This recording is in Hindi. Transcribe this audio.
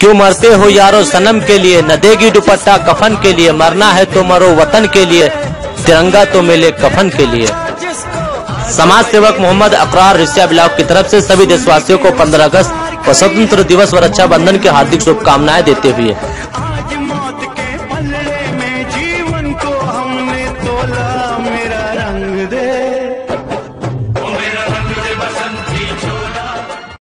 क्यों मरते हो यारो सनम के लिए? न देगी दुपट्टा कफन के लिए। मरना है तो मरो वतन के लिए। तिरंगा तो मिले कफन के लिए। समाज सेवक मोहम्मद अकरार रिसिया ब्लॉक की तरफ़ से सभी देशवासियों को 15 अगस्त व स्वतंत्र दिवस व रक्षाबंधन अच्छा की हार्दिक शुभकामनाएँ देते हुए।